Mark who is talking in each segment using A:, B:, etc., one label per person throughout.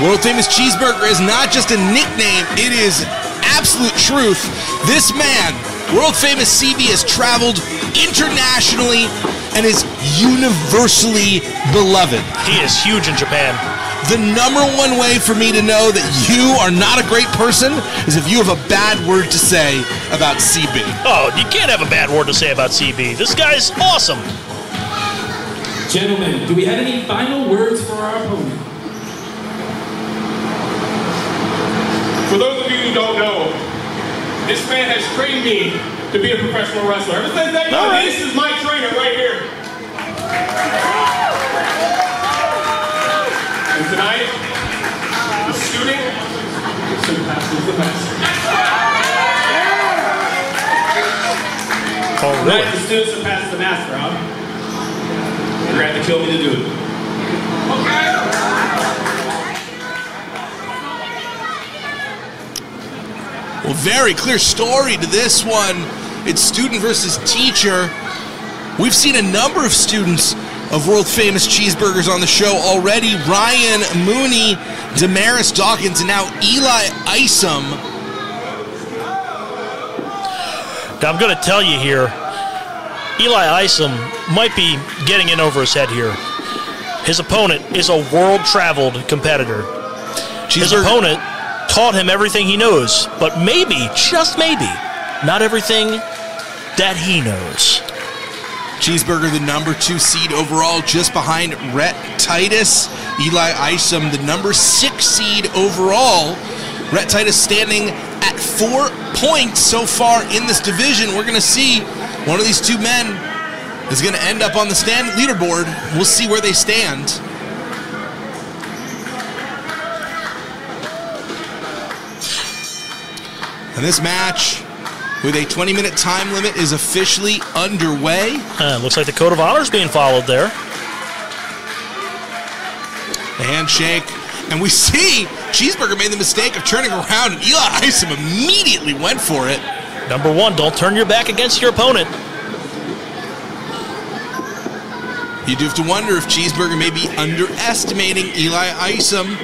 A: World famous cheeseburger is not just a nickname, it is absolute truth. This man, world famous CB, has traveled internationally and is universally beloved.
B: He is huge in Japan.
A: The number one way for me to know that you are not a great person is if you have a bad word to say about CB.
B: Oh, you can't have a bad word to say about CB. This guy's awesome.
C: Gentlemen, do we have any final words for our opponent?
D: For those of you who don't know, this man has trained me to be a professional wrestler. Ever since that
B: All right.
D: this is my trainer right here. And tonight, the student surpasses the master.
B: Oh,
D: Tonight, the student surpasses the master, huh? You're gonna have to kill me to do it.
A: Well, very clear story to this one. It's student versus teacher. We've seen a number of students of world famous cheeseburgers on the show already. Ryan Mooney, Damaris Dawkins, and now Eli Isom.
B: Now, I'm going to tell you here, Eli Isom might be getting in over his head here. His opponent is a world traveled competitor. His opponent taught him everything he knows, but maybe, just maybe, not everything that he knows.
A: Cheeseburger, the number two seed overall, just behind Rhett Titus. Eli Isom, the number six seed overall. Rhett Titus standing at four points so far in this division. We're going to see one of these two men is going to end up on the stand leaderboard. We'll see where they stand. And this match, with a 20 minute time limit, is officially underway.
B: Uh, looks like the code of honor is being followed there.
A: The handshake. And we see Cheeseburger made the mistake of turning around, and Eli Isom immediately went for it.
B: Number one, don't turn your back against your opponent.
A: You do have to wonder if Cheeseburger may be underestimating Eli Isom,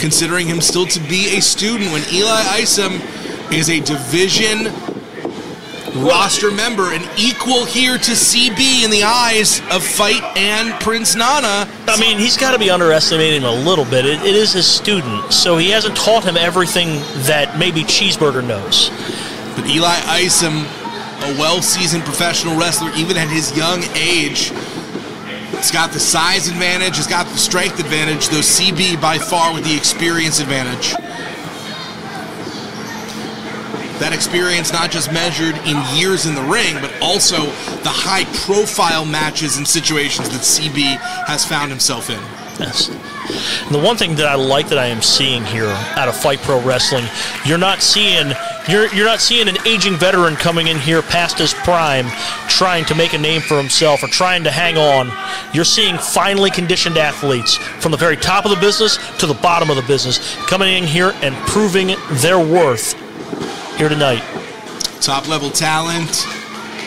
A: considering him still to be a student when Eli Isom is a division roster member, an equal here to CB in the eyes of Fight and Prince Nana.
B: I mean, he's got to be underestimating him a little bit. It, it is his student, so he hasn't taught him everything that maybe Cheeseburger knows.
A: But Eli Isom, a well seasoned professional wrestler, even at his young age, has got the size advantage, has got the strength advantage, though CB by far with the experience advantage. That experience not just measured in years in the ring, but also the high profile matches and situations that CB has found himself in.
B: Yes. And the one thing that I like that I am seeing here out of Fight Pro Wrestling, you're not seeing you're you're not seeing an aging veteran coming in here past his prime, trying to make a name for himself or trying to hang on. You're seeing finely conditioned athletes from the very top of the business to the bottom of the business coming in here and proving their worth here tonight.
A: Top level talent,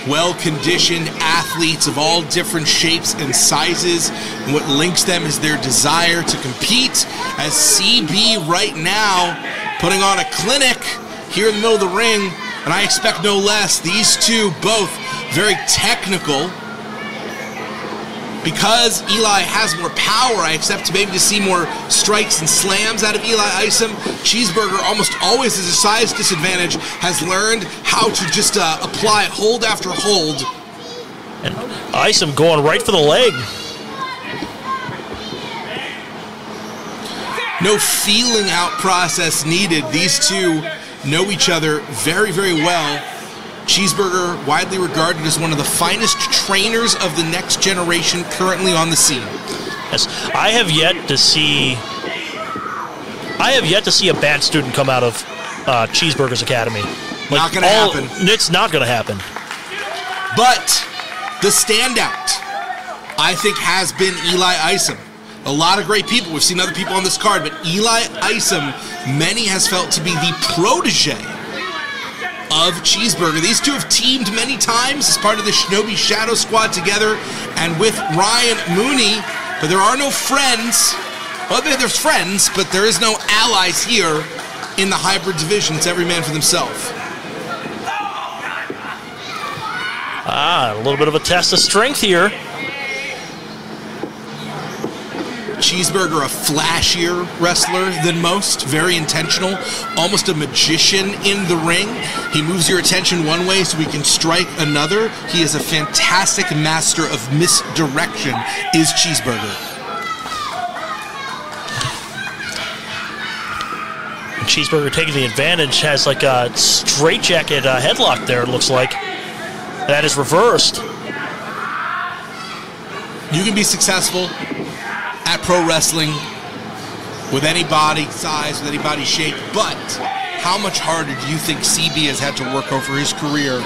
A: well conditioned athletes of all different shapes and sizes. And what links them is their desire to compete. As CB right now putting on a clinic here in the middle of the ring. And I expect no less. These two both very technical. Because Eli has more power, I expect maybe to see more strikes and slams out of Eli Isom. Cheeseburger, almost always as a size disadvantage, has learned how to just uh, apply hold after hold.
B: And Isom going right for the leg.
A: No feeling out process needed. These two know each other very, very well. Cheeseburger, widely regarded as one of the finest trainers of the next generation currently on the scene.
B: Yes, I have yet to see. I have yet to see a bad student come out of uh, Cheeseburger's Academy.
A: Not gonna happen.
B: It's not going to happen.
A: But the standout, I think, has been Eli Isom. A lot of great people. We've seen other people on this card, but Eli Isom, many has felt to be the protege of Cheeseburger. These two have teamed many times as part of the Shinobi Shadow Squad together and with Ryan Mooney, but there are no friends Well, there- there's friends, but there is no allies here in the hybrid division. It's every man for themselves.
B: Ah, a little bit of a test of strength here.
A: Cheeseburger, a flashier wrestler than most, very intentional, almost a magician in the ring. He moves your attention one way so he can strike another. He is a fantastic master of misdirection, is Cheeseburger.
B: Cheeseburger taking the advantage has like a straitjacket uh, headlock there, it looks like. That is reversed.
A: You can be successful at pro wrestling with any body size, with any body shape, but how much harder do you think CB has had to work over his career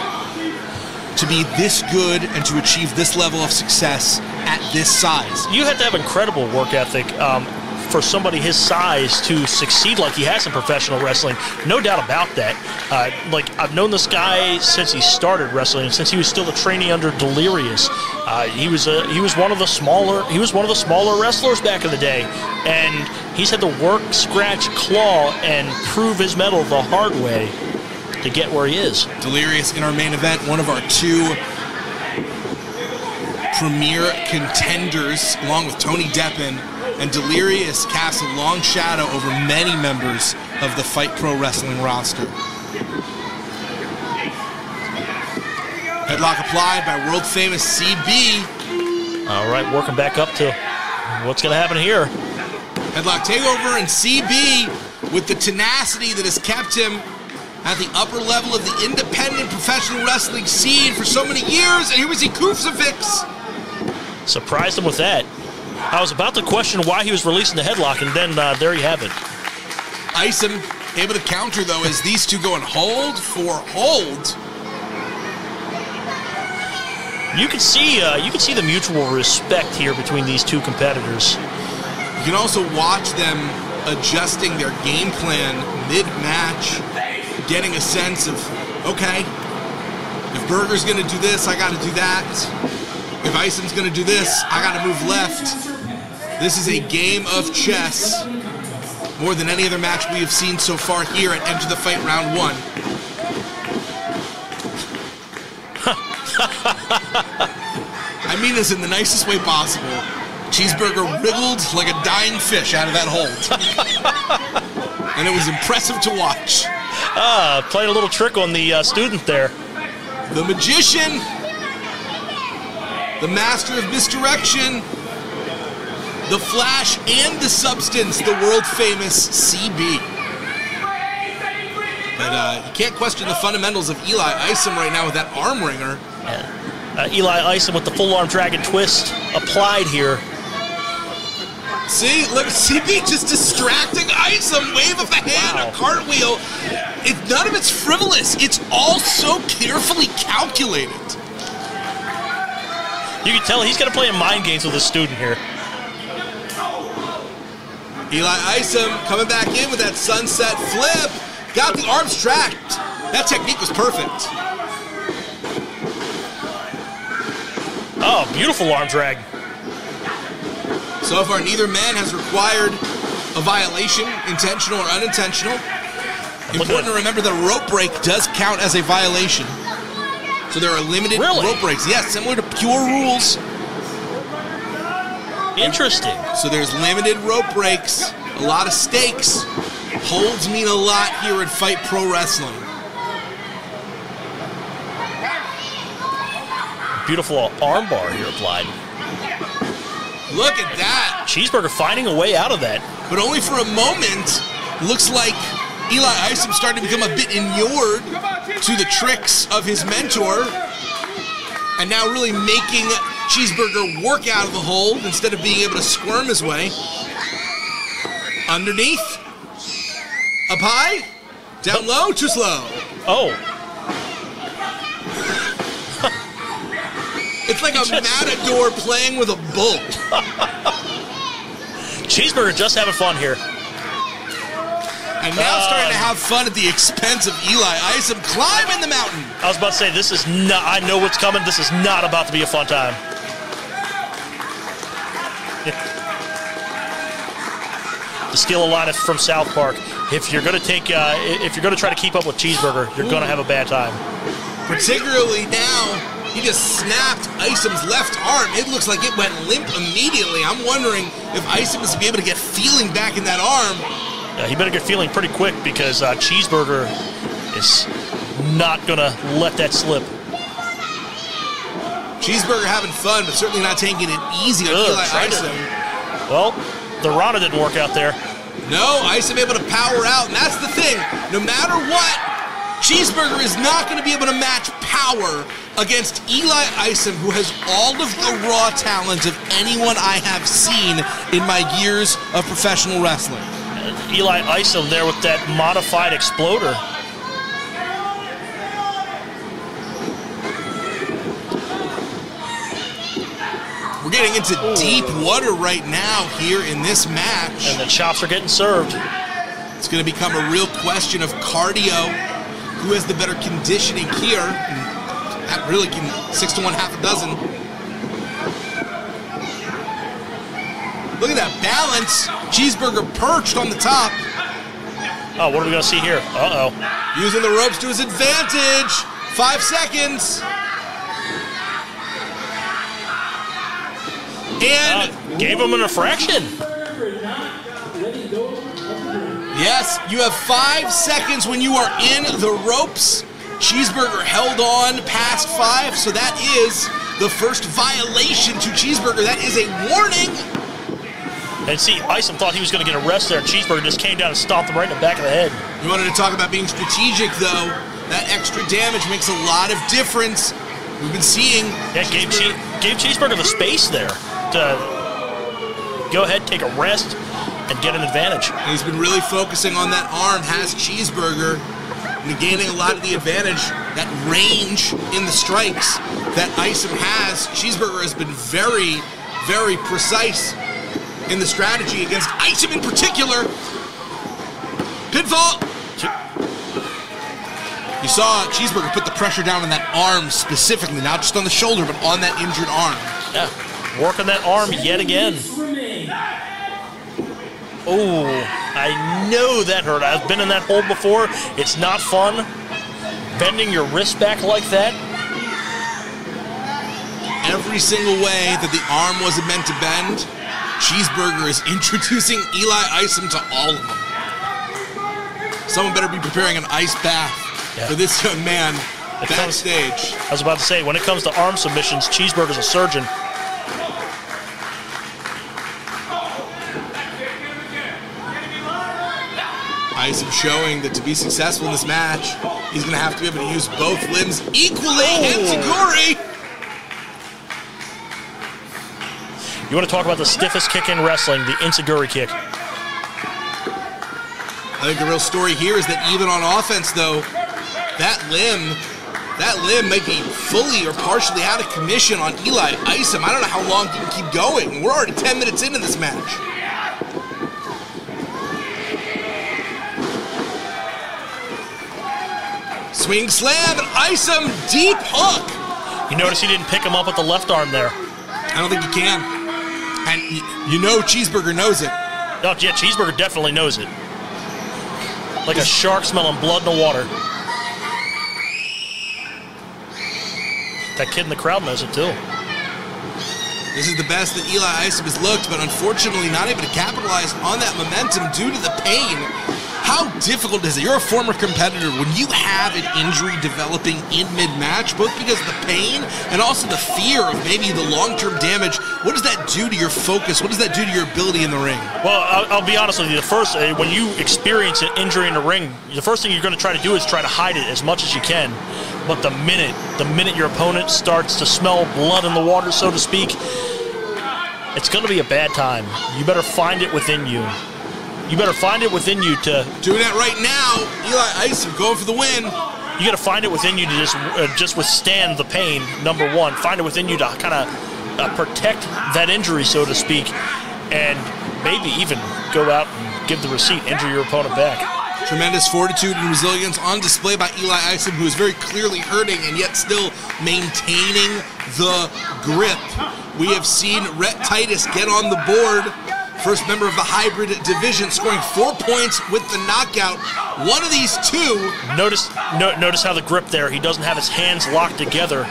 A: to be this good and to achieve this level of success at this size?
B: You have to have incredible work ethic um, for somebody his size to succeed like he has in professional wrestling. No doubt about that. Uh, like I've known this guy since he started wrestling, since he was still a trainee under Delirious. Uh, he was a he was one of the smaller he was one of the smaller wrestlers back in the day, and he's had to work, scratch, claw, and prove his mettle the hard way to get where he is.
A: Delirious in our main event, one of our two premier contenders, along with Tony Deppen. And Delirious casts a long shadow over many members of the Fight Pro Wrestling roster. Headlock applied by world famous CB.
B: All right, working back up to what's going to happen here.
A: Headlock takeover and CB with the tenacity that has kept him at the upper level of the independent professional wrestling scene for so many years. And here was crucifix.
B: Surprised him with that. I was about to question why he was releasing the headlock, and then uh, there you have it.
A: Isom able to counter though as these two go and hold for hold.
B: You can see uh, you can see the mutual respect here between these two competitors.
A: You can also watch them adjusting their game plan mid-match, getting a sense of, okay, if Burger's gonna do this, I gotta do that. If Isom's gonna do this, I gotta move left. This is a game of chess. More than any other match we have seen so far here at Enter the Fight Round 1. I mean this in the nicest way possible. Cheeseburger wriggled like a dying fish out of that hold. and it was impressive to watch.
B: Ah, played a little trick on the uh, student there.
A: The magician, the master of misdirection, the flash and the substance, the world famous CB. But uh, you can't question the fundamentals of Eli Isom right now with that arm wringer.
B: Uh, Eli Isom with the full arm dragon twist applied here.
A: See, look, CB just distracting Isom, wave of the hand,
B: Wow.
A: a cartwheel. It, none of it's frivolous. It's all so carefully calculated.
B: You can tell he's going to play in mind games with his student here.
A: Eli Isom coming back in with that sunset flip. Got the arms tracked. That technique was perfect.
B: Oh, beautiful arm drag.
A: So far, neither man has required a violation, intentional or unintentional. Important to remember that a rope break does count as a violation. So there are limited
B: Really?
A: rope breaks. Yes, similar to pure rules.
B: Interesting.
A: So there's limited rope breaks, a lot of stakes. Holds mean a lot here at Fight Pro Wrestling.
B: Beautiful arm bar here applied.
A: Look at that.
B: Cheeseburger finding a way out of that.
A: But only for a moment. Looks like Eli Isom starting to become a bit inured to the tricks of his mentor. And now really making Cheeseburger work out of the hold instead of being able to squirm his way. Underneath. Up high. Down low. Too slow.
B: Oh,
A: It's like a matador playing with a bull.
B: Cheeseburger just having fun here.
A: And now starting to have fun at the expense of Eli Isom climbing the mountain.
B: I was about to say, this is not, I know what's coming. This is not about to be a fun time. the Steal Alliance from South Park. If you're going to take, uh, if you're going to try to keep up with Cheeseburger, you're going to have a bad time.
A: Particularly now, he just snapped Isom's left arm. It looks like it went limp immediately. I'm wondering if Isom is be able to get feeling back in that arm.
B: Uh, he better get feeling pretty quick because uh, Cheeseburger is not going to let that slip.
A: Cheeseburger having fun, but certainly not taking it easy on
B: Ugh,
A: Eli
B: to-
A: Isom.
B: Well, the Rana didn't work out there.
A: No, Isom able to power out, and that's the thing. No matter what, Cheeseburger is not going to be able to match power against Eli Isom, who has all of the raw talent of anyone I have seen in my years of professional wrestling.
B: Eli Isom there with that modified exploder.
A: We're getting into deep water right now here in this match.
B: And the chops are getting served.
A: It's going to become a real question of cardio. Who has the better conditioning here? That really can six to one, half a dozen. Look at that balance. Cheeseburger perched on the top,
B: Oh, what are we going to see here? Uh oh.
A: using the ropes to his advantage. Five seconds. And
B: Uh, gave him an infraction.
A: Yes, you have five seconds when you are in the ropes. Cheeseburger held on past five, so that is the first violation to Cheeseburger. That is a warning.
B: And see, Isom thought he was going to get arrested there. and Cheeseburger just came down and stomped him right in the back of the head.
A: You wanted to talk about being strategic, though. That extra damage makes a lot of difference. We've been seeing.
B: Yeah, gave, che- gave Cheeseburger the space there to go ahead, take a rest, and get an advantage.
A: And he's been really focusing on that arm, has Cheeseburger, and gaining a lot of the advantage, that range in the strikes that Isom has. Cheeseburger has been very, very precise in the strategy against Isom in particular. Pinfall! You saw Cheeseburger put the pressure down on that arm specifically, not just on the shoulder, but on that injured arm.
B: Yeah, working that arm yet again. Oh, I know that hurt. I've been in that hole before. It's not fun. Bending your wrist back like that.
A: every single way that the arm wasn't meant to bend, Cheeseburger is introducing Eli Isom to all of them. Someone better be preparing an ice bath
B: Yeah.
A: for this young man
B: It comes-
A: backstage.
B: I was about to say, when it comes to arm submissions, Cheeseburger's a surgeon.
A: Isom showing that to be successful in this match, he's going to have to be able to use both limbs equally. Oh. And Taguri,
B: You want to talk about the stiffest kick in wrestling, the enzuigiri kick.
A: I think the real story here is that even on offense, though, that limb, that limb might be fully or partially out of commission on Eli Isom. I don't know how long he can keep going. We're already 10 minutes into this match. Swing slam and Isom deep hook.
B: You notice he didn't pick him up with the left arm there.
A: I don't think he can. And you know Cheeseburger knows it.
B: Oh, yeah, Cheeseburger definitely knows it. Like a shark smelling blood in the water. That kid in the crowd knows it too.
A: This is the best that Eli Isom has looked, but unfortunately not able to capitalize on that momentum due to the pain. How difficult is it? You're a former competitor when you have an injury developing in mid-match, both because of the pain and also the fear of maybe the long-term damage. What does that do to your focus? What does that do to your ability in the ring?
B: Well, I'll, I'll be honest with you. The first, uh, when you experience an injury in the ring, the first thing you're going to try to do is try to hide it as much as you can. But the minute, the minute your opponent starts to smell blood in the water, so to speak, it's going to be a bad time. You better find it within you. You better find it within you to.
A: Doing that right now, Eli Isom going for the win.
B: You got to find it within you to just uh, just withstand the pain. Number one, find it within you to kind of uh, protect that injury, so to speak, and maybe even go out and give the receipt, injure your opponent back.
A: Tremendous fortitude and resilience on display by Eli Isom, who is very clearly hurting and yet still maintaining the grip. We have seen Rhett Titus get on the board first member of the hybrid division, scoring four points with the knockout. One of these two,
B: Notice no, notice how the grip there. He doesn't have his hands locked together.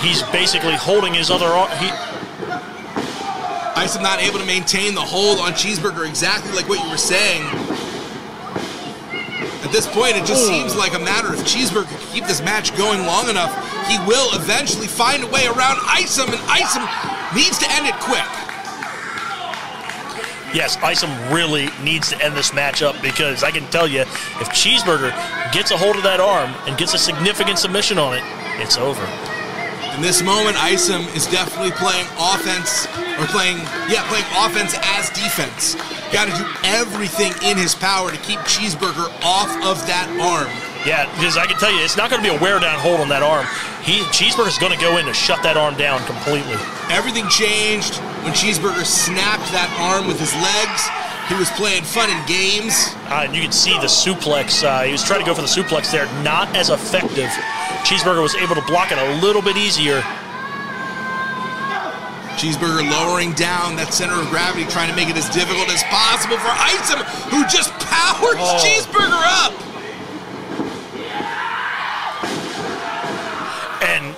B: He's basically holding his other arm. He,
A: Isom not able to maintain the hold on Cheeseburger exactly like what you were saying. At this point, it just hmm. seems like a matter of Cheeseburger can keep this match going long enough, he will eventually find a way around Isom, and Isom needs to end it quick.
B: Yes, Isom really needs to end this matchup because I can tell you, if Cheeseburger gets a hold of that arm and gets a significant submission on it, it's over.
A: In this moment, Isom is definitely playing offense, or playing, yeah, playing offense as defense. Got to do everything in his power to keep Cheeseburger off of that arm.
B: Yeah, because I can tell you, it's not going to be a wear down hold on that arm. He Cheeseburger's going to go in to shut that arm down completely.
A: Everything changed when Cheeseburger snapped that arm with his legs. He was playing fun and games.
B: Uh, and you can see the suplex. Uh, he was trying to go for the suplex there, not as effective. Cheeseburger was able to block it a little bit easier.
A: Cheeseburger lowering down that center of gravity, trying to make it as difficult as possible for Isom, who just powers
B: Oh.
A: Cheeseburger up.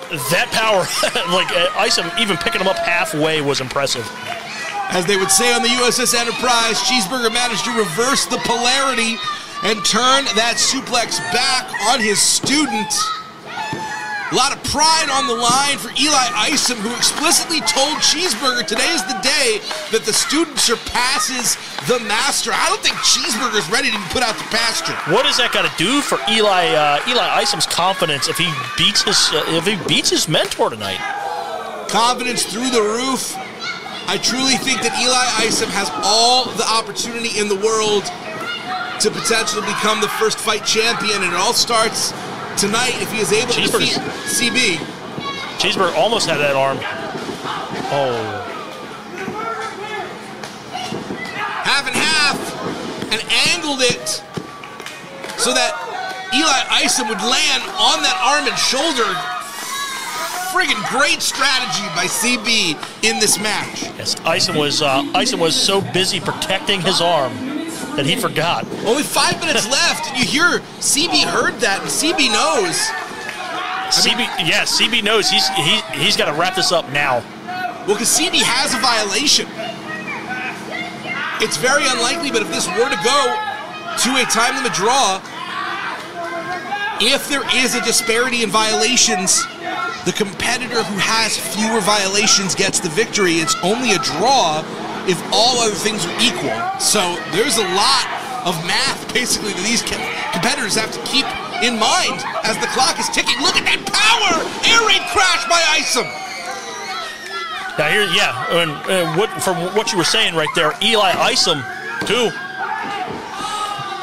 B: That power, like uh, Isom even picking him up halfway was impressive.
A: As they would say on the USS Enterprise, Cheeseburger managed to reverse the polarity and turn that suplex back on his student. A lot of pride on the line for Eli Isom, who explicitly told Cheeseburger today is the day that the student surpasses the master. I don't think Cheeseburger's ready to be put out to pasture.
B: What does that got to do for Eli uh, Eli Isom's confidence if he beats his uh, if he beats his mentor tonight?
A: confidence through the roof. I truly think that Eli Isom has all the opportunity in the world to potentially become the first fight champion, and it all starts tonight if he is able to defeat CB.
B: Cheeseburger almost had that arm. Oh,
A: half and half and angled it so that Eli Isom would land on that arm and shoulder. Friggin' great strategy by CB in this match.
B: yes, Isom was uh, Isom was so busy protecting his arm that he forgot.
A: Only five minutes left, and you hear CB heard that, and CB knows.
B: CB, yeah, CB knows he's he, he's got to wrap this up now.
A: Well, because CB has a violation. It's very unlikely, but if this were to go to a time limit draw, if there is a disparity in violations, the competitor who has fewer violations gets the victory. It's only a draw if all other things are equal. So there's a lot of math, basically, that these competitors have to keep in mind as the clock is ticking. Look at that power! Air raid crash by Isom!
B: Now here, yeah, and, and what from what you were saying right there, Eli Isom, too.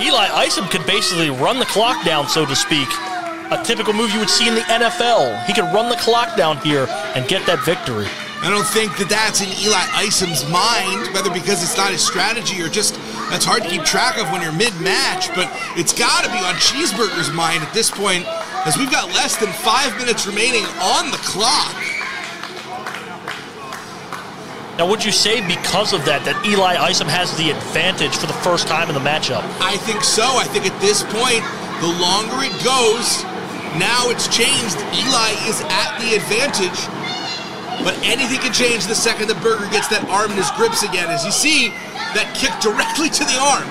B: Eli Isom could basically run the clock down, so to speak. A typical move you would see in the NFL. He could run the clock down here and get that victory.
A: I don't think that that's in Eli Isom's mind, whether because it's not his strategy or just that's hard to keep track of when you're mid-match. But it's got to be on Cheeseburger's mind at this point, as we've got less than five minutes remaining on the clock.
B: Now, would you say because of that that Eli Isom has the advantage for the first time in the matchup?
A: I think so. I think at this point, the longer it goes, now it's changed. Eli is at the advantage, but anything can change the second the Burger gets that arm in his grips again. As you see, that kick directly to the arm.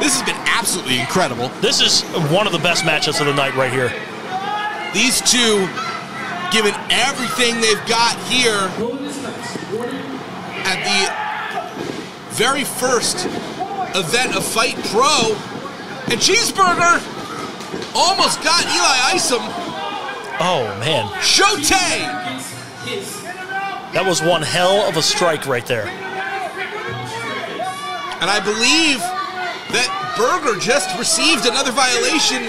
A: This has been absolutely incredible.
B: This is one of the best matchups of the night right here.
A: These two, given everything they've got here at the very first event of Fight Pro, and Cheeseburger almost got Eli Isom.
B: Oh man,
A: Shotei!
B: that was one hell of a strike right there.
A: And I believe that Berger just received another violation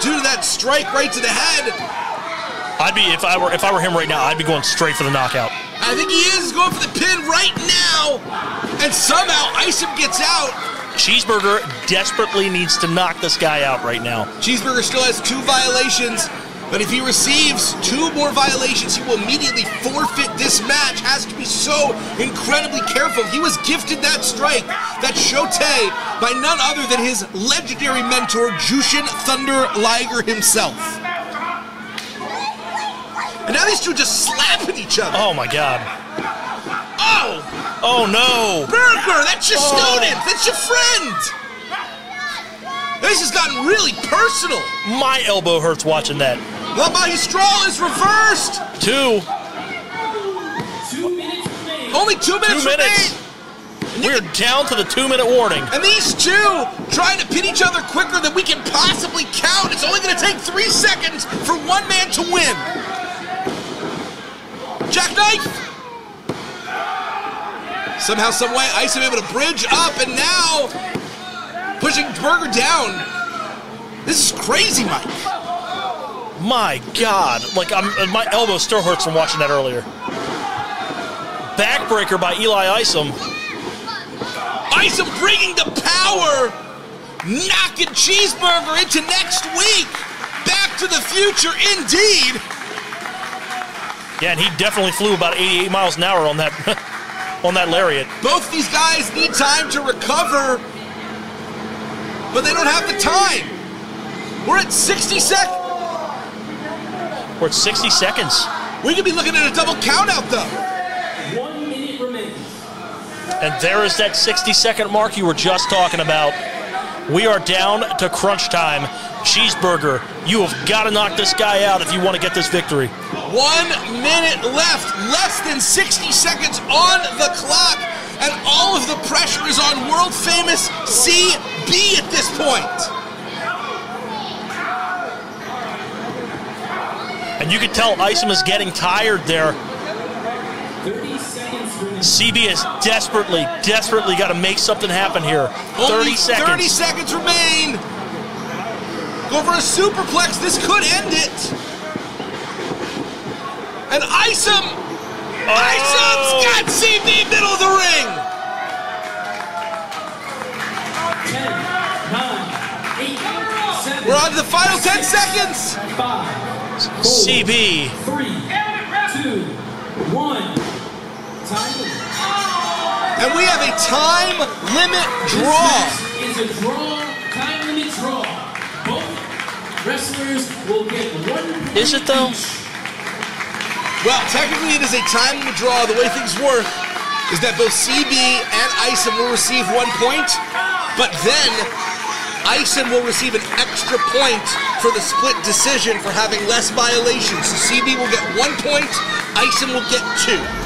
A: due to that strike right to the head.
B: I'd be if I were if I were him right now, I'd be going straight for the knockout.
A: I think he is going for the pin right now. And somehow Isom gets out.
B: Cheeseburger desperately needs to knock this guy out right now.
A: Cheeseburger still has two violations, But if he receives two more violations, he will immediately forfeit this match. Has to be so incredibly careful. He was gifted that strike, that shotei, by none other than his legendary mentor, Jushin Thunder Liger himself. And now these two just slapping each other.
B: Oh my God.
A: Oh!
B: Oh no.
A: Burger, that's your
B: Oh.
A: student. That's your friend. This has gotten really personal.
B: My elbow hurts watching that.
A: La Magistral is reversed.
B: Two.
C: Two minutes.
A: Only two minutes,
B: Two minutes. We're down to the two minute warning.
A: And these two trying to pin each other quicker than we can possibly count. It's only going to take three seconds for one man to win. Jackknife. Somehow, some way, Ice able to bridge up, and now pushing Burger down. This is crazy, Mike.
B: My God. Like I'm uh, my elbow still hurts from watching that earlier. Backbreaker by Eli Isom.
A: Isom bringing the power, knocking Cheeseburger into next week. Back to the future, indeed.
B: Yeah, and he definitely flew about 88 miles an hour on that on that lariat.
A: Both these guys need time to recover, but they don't have the time. We're at 60 seconds.
B: We're at 60 seconds.
A: We could be looking at a double count out though.
C: One minute remaining.
B: And there is that 60 second mark you were just talking about. We are down to crunch time. Cheeseburger, you have got to knock this guy out if you want to get this victory.
A: One minute left, less than 60 seconds on the clock, and all of the pressure is on world famous CB at this point.
B: And you can tell Isom is getting tired there.
C: 30 seconds remaining.
B: CB has desperately, desperately got to make something happen here. 30
A: Only
B: seconds.
A: 30 seconds remain. Go for a superplex. This could end it. And Isom. Oh! Isom's got CB middle of the ring.
C: 10, 9, 8, 7,
A: We're on to the final 10 seconds.
C: 5,
B: CB.
C: 3, 1. Time limit.
A: And we have a time limit
C: This
A: draw.
C: match is a draw, time limit draw. Both wrestlers will get one point
B: Is it though?
A: Well, technically, it is a time limit draw. The way things work is that both CB and Isom will receive one point, but then Isom will receive an extra point for the split decision for having less violations. So CB will get one point, Isom will get two.